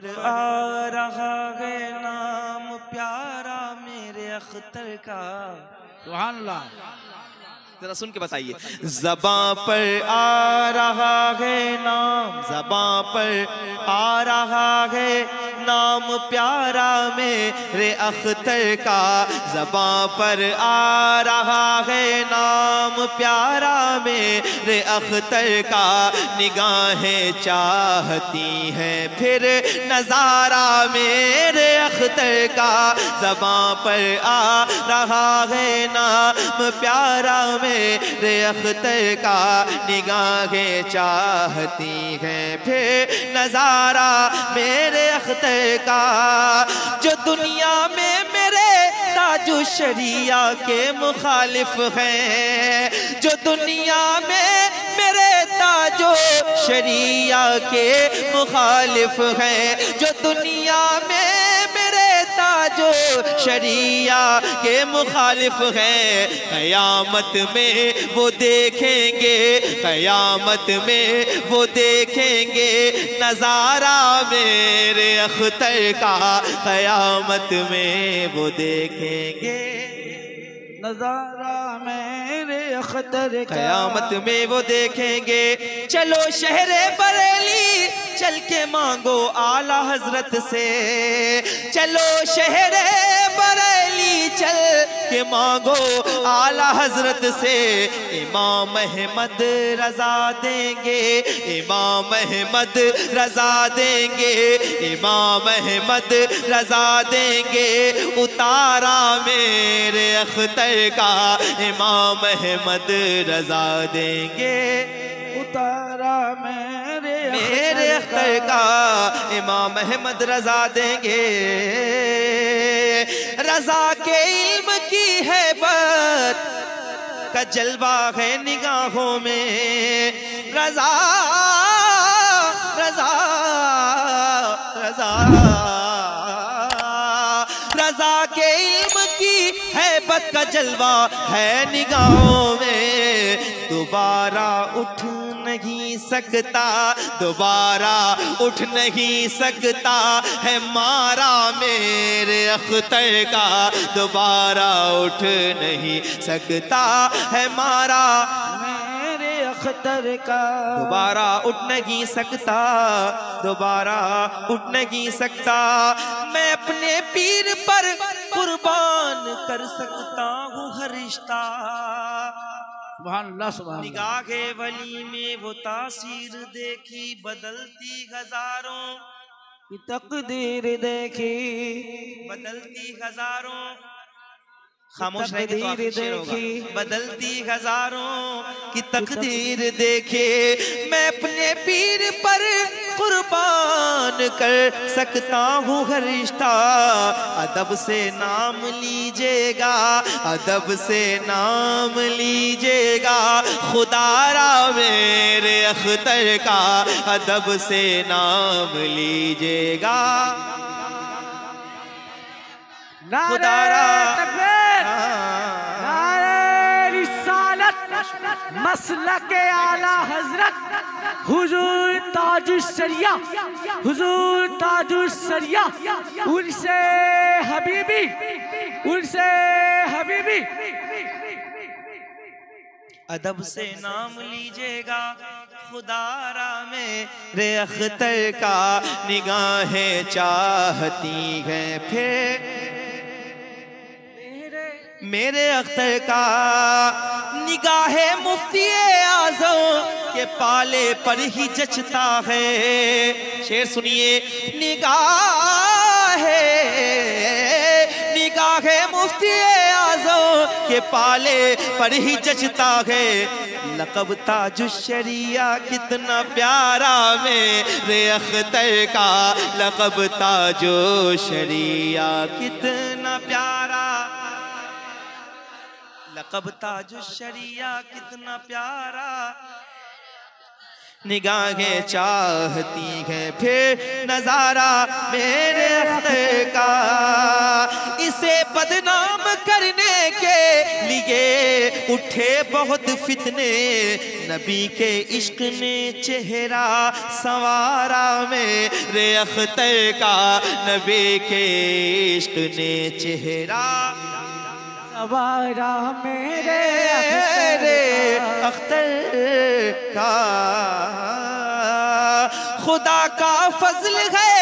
आ रहा है नाम प्यारा मेरे अख्तर का। सुहान ला जरा सुन के बताइए। जबा पर आ रहा है नाम जबा पर आ रहा है नाम प्यारा मेरे अख्तर का जबा पर आ रहा है नाम प्यारा मेरे अख्तर का। निगाहें चाहती हैं फिर नज़ारा मेरे अख्तर का जबा पर आ रहा है नाम प्यारा मेरे अख्तर का। निगाहें चाहती हैं फिर नज़ारा मेरे अख्तर का? जो दुनिया में मेरे ताजु शरिया के मुखालिफ हैं। जो दुनिया में मेरे ताजो शरिया के मुखालिफ हैं। जो दुनिया में ताजो शरिया के मुखालिफ हैं। कयामत में वो देखेंगे कयामत में वो देखेंगे। नज़ारा मेरे अख्तर का कयामत में वो देखेंगे। नज़ारा मेरे अख्तर कयामत में वो देखेंगे। चलो शहर बरेली चल के मांगो आला हज़रत से। चलो शहर बरेली चल के मांगो आला हज़रत से। इमाम अहमद रजा देंगे, इमाम अहमद रजा देंगे, इमाम अहमद रजा देंगे। उतारा मेरे अख्तर का इमाम अहमद रजा देंगे। उतारा मेरे मेरे अख्तर का इमाम अहमद रजा देंगे। रजा के इल्म की है बत का जलवा है निगाहों में। रजा रजा रजा रजा के इल्म की है बत का जलवा है निगाहों में। दोबारा उठ नहीं सकता, दोबारा उठ नहीं सकता, है मारा मेरे अख्तर का, दोबारा उठ नहीं सकता, है मारा मेरे अख्तर का, दोबारा उठ नहीं सकता, दोबारा उठ नहीं सकता, मैं अपने पीर पर कुर्बान कर सकता हूँ हर रिश्ता। सुभान अल्लाह सुभान अल्लाह। निगाहे वली में वो तासीर देखी बदलती हज़ारों। की तकदीर देखी। बदलती हज़ारों। खामोश रहेंगे तो शेर होगा। बदलती हज़ारों की तकदीर देखे। मैं अपने पीर पर कुर्बान कर सकता हूँ हर रिश्ता। अदब से नाम लीजिएगा अदब से नाम लीजिएगा। खुदारा मेरे अख्तर का अदब से नाम लीजिएगा। नारे खुदारा मसलक आला हज़रत, हुजूर ताजुश सरिया हुजूर ताजुश सरिया उनसे हबीबी उनसे हबीबी। अदब से नाम लीजिएगा खुदारा में रे अख्तर का निगाहें चाहती हैं। फिर मेरे अख्तर का निगाहें मुफ्ती आज़म के पाले पर ही जचता है। शेर सुनिए, निगाहें निगाहें मुफ्ती आज़म के पाले पर ही जचता है। लकब ताजुशरिया कितना प्यारा मेरे अख्तर का, लकब ताजो शरिया कितना लकब ताजुशरिया कितना प्यारा। निगाहें चाहती हैं फिर नज़ारा मेरे का। इसे बदनाम करने के लिए उठे बहुत फितने। नबी के इश्क ने चेहरा सवारा में रे अख्तर का। नबी के इश्क ने चेहरा सवारा मेरे रे अख्तर का। खुदा का फजल है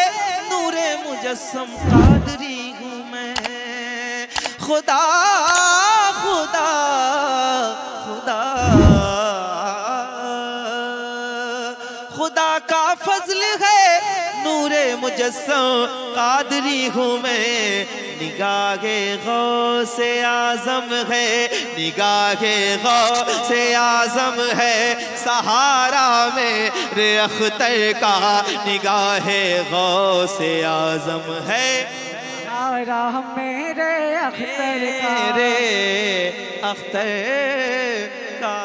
नूरे मुजस्सम, कादरी हूँ मैं। खुदा खुदा खुदा। खुदा का फजल है नूरे मुजस्सम, कादरी हूँ मैं। निगाहे गौ से आज़म है निगाहे गौ से आज़म है। सहारा में रे अख्तर का निगाहे गौ से आज़म है। सवारा मेरे अख्तर का। रे अख्तर का